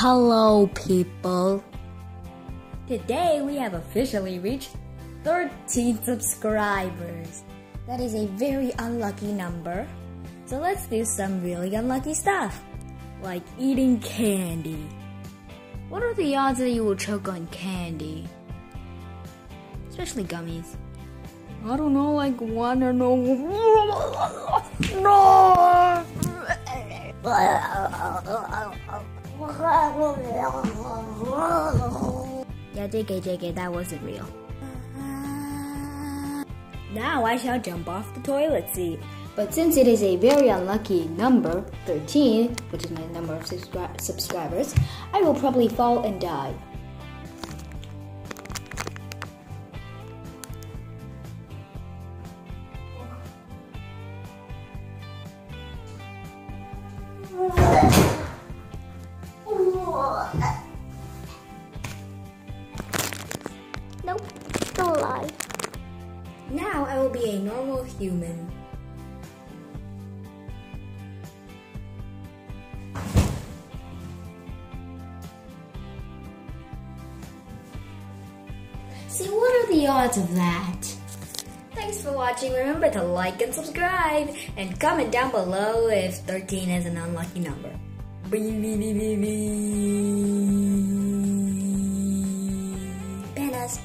Hello, people. Today we have officially reached 13 subscribers. That is a very unlucky number. So let's do some really unlucky stuff, like eating candy. What are the odds that you will choke on candy? Especially gummies. I don't know, like one or no. No! Yeah, JK, JK, that wasn't real. Now I shall jump off the toilet seat. But since it is a very unlucky number, 13, which is my number of subscri- subscribers, I will probably fall and die. Nope, still alive. Now I will be a normal human. See, what are the odds of that? Thanks for watching. Remember to like and subscribe and comment down below if 13 is an unlucky number. Pelas.